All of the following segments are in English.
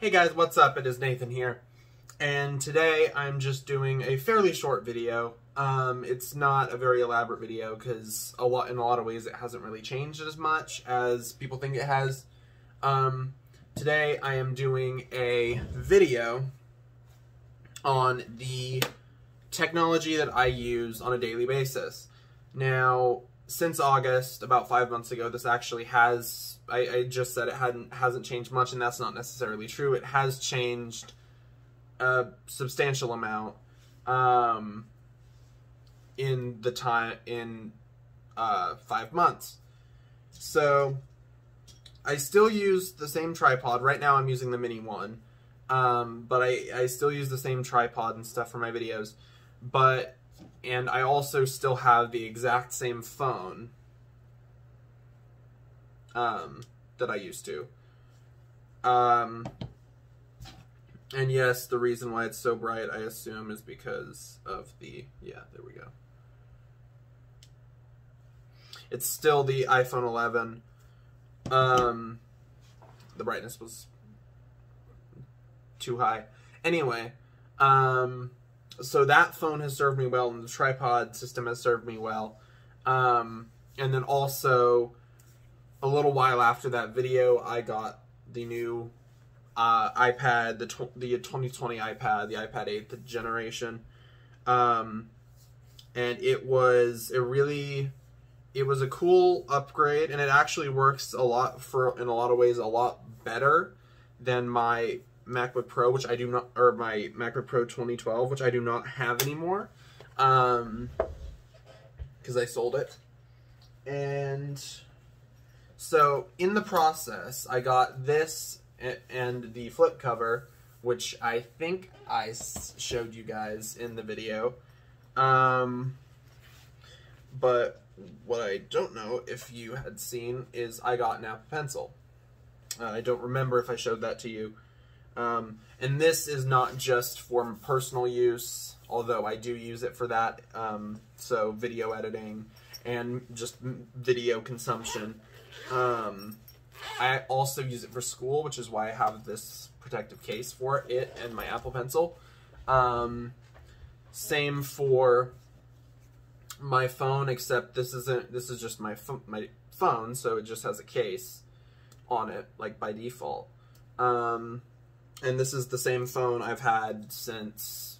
Hey guys, what's up? It is Nathan here. And today I'm just doing a fairly short video. Um, it's not a very elaborate video because a lot, in a lot of ways it hasn't really changed as much as people think it has. Um, today I am doing a video on the technology that I use on a daily basis. Now, since August, about five months ago, this actually has. I, I, just said it hadn't hasn't changed much, and that's not necessarily true. It has changed a substantial amount um, in the time in uh, five months. So I still use the same tripod. Right now, I'm using the Mini One, um, but I I still use the same tripod and stuff for my videos. But and I also still have the exact same phone um, that I used to. Um, and yes, the reason why it's so bright, I assume, is because of the, yeah, there we go. It's still the iPhone 11. Um, the brightness was too high. Anyway, um, so that phone has served me well, and the tripod system has served me well. Um, and then also, a little while after that video, I got the new uh, iPad, the tw- the 2020 iPad, the iPad 8th generation, um, and it was a really, it was a cool upgrade, and it actually works a lot for in a lot of ways a lot better than my MacBook Pro, which I do not, or my MacBook Pro 2012, which I do not have anymore, um, because I sold it. And so in the process, I got this and the flip cover, which I think I showed you guys in the video. Um, but what I don't know if you had seen is I got an Apple Pencil. Uh, I don't remember if I showed that to you. Um, and this is not just for personal use, although I do use it for that. Um, so video editing and just video consumption. Um, I also use it for school, which is why I have this protective case for it and my Apple Pencil. Um, same for my phone, except this isn't. This is just my my phone, so it just has a case on it, like by default. Um, and this is the same phone I've had since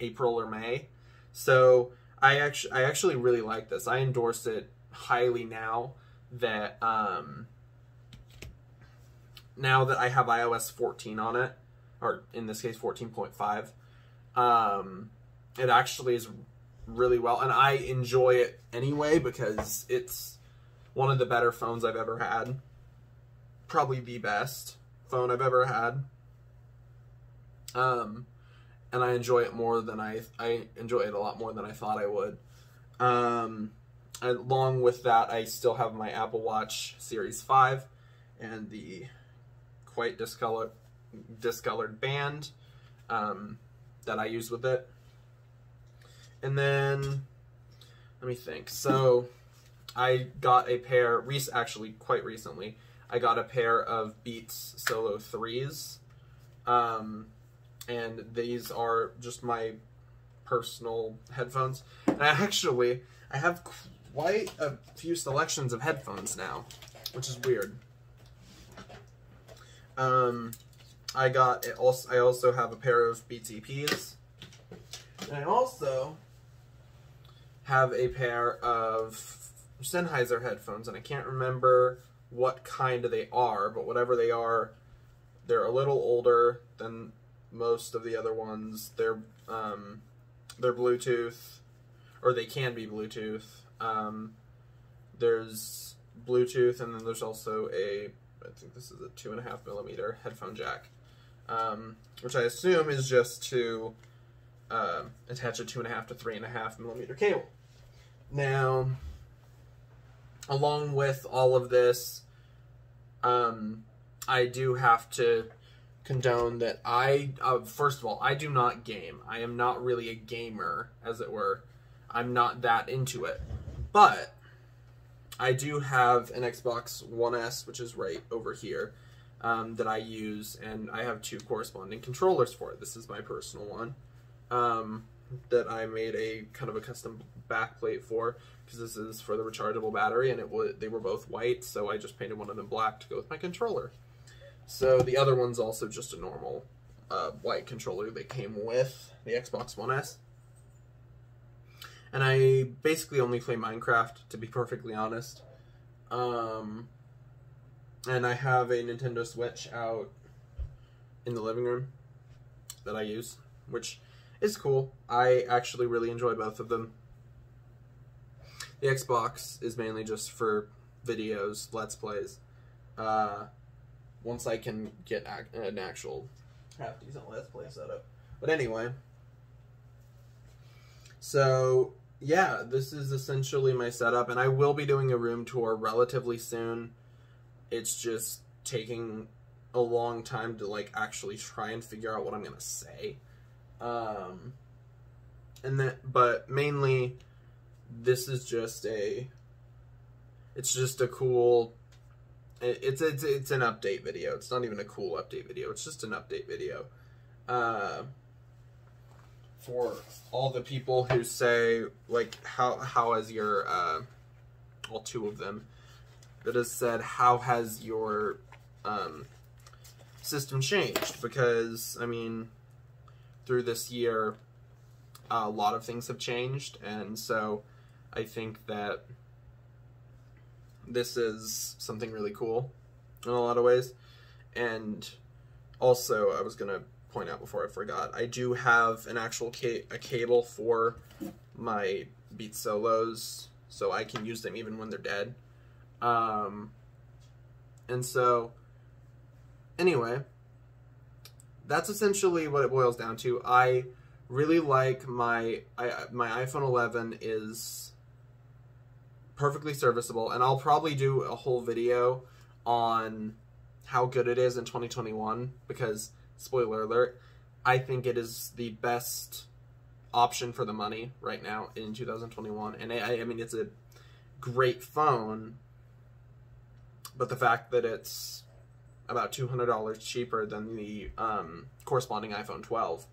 April or May. So I actually I actually really like this. I endorse it highly now that um, now that I have iOS 14 on it, or in this case 14.5, um, it actually is really well, and I enjoy it anyway because it's one of the better phones I've ever had. Probably the best phone I've ever had. Um, and I enjoy it more than I I enjoy it a lot more than I thought I would. Um, along with that, I still have my Apple Watch Series Five and the quite discolored discolored band um, that I use with it. And then let me think. So I got a pair, actually quite recently, I got a pair of Beats Solo 3s. Um, and these are just my personal headphones. And I actually, I have quite a few selections of headphones now, which is weird. Um, I got, also, I also have a pair of Beats EPs. And I also have a pair of Sennheiser headphones, and I can't remember what kind they are, but whatever they are, they're a little older than most of the other ones. They're um, they're Bluetooth, or they can be Bluetooth. Um, there's Bluetooth, and then there's also a I think this is a two and a half millimeter headphone jack, um, which I assume is just to uh, attach a two and a half to three and a half millimeter cable. Now, along with all of this, um, I do have to condone that I, uh, first of all, I do not game. I am not really a gamer, as it were. I'm not that into it. But I do have an Xbox One S, which is right over here. um, that I use, and I have two corresponding controllers for it. This is my personal one um, that I made a kind of a custom backplate for because this is for the rechargeable battery, and it would they were both white, so I just painted one of them black to go with my controller. So the other one's also just a normal uh, white controller that came with the Xbox One S. And I basically only play Minecraft, to be perfectly honest. Um, and I have a Nintendo Switch out in the living room that I use, which is cool. I actually really enjoy both of them. The Xbox is mainly just for videos, Let's Plays. Uh, once I can get ac- an actual half decent Let's Play setup. But anyway, so yeah, this is essentially my setup, and I will be doing a room tour relatively soon. It's just taking a long time to like actually try and figure out what I'm gonna say. Um, and then, but mainly, this is just a. It's just a cool. it- It's it's it's an update video. It's not even a cool update video. It's just an update video. Uh, for all the people who say like how how has your uh, all two of them that has said how has your um, system changed because I mean through this year a lot of things have changed and so I think that this is something really cool in a lot of ways and also I was gonna point out before I forgot. I do have an actual ca- a cable for my Beat Solos, so I can use them even when they're dead. Um, and so, anyway, that's essentially what it boils down to. I really like my I, my iPhone 11 is perfectly serviceable, and I'll probably do a whole video on how good it is in 2021 because spoiler alert, I think it is the best option for the money right now in 2021. And I, I mean, it's a great phone, but the fact that it's about $200 cheaper than the um, corresponding iPhone 12,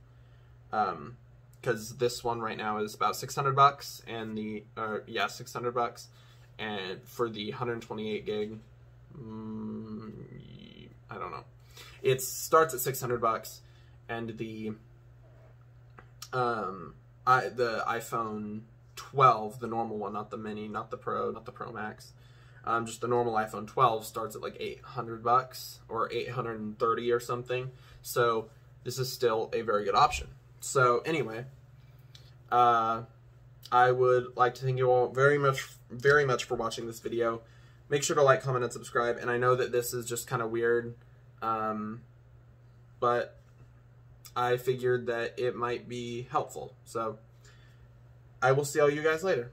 because this one right now is about 600 bucks, and the uh, yeah 600 bucks, and for the 128 gig, mm, I don't know. It starts at 600 bucks and the um i the iphone 12 the normal one not the mini not the pro not the pro max um just the normal iphone 12 starts at like 800 bucks or 830 or something so this is still a very good option so anyway uh i would like to thank you all very much very much for watching this video make sure to like comment and subscribe and i know that this is just kind of weird um, but I figured that it might be helpful. So I will see all you guys later.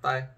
Bye.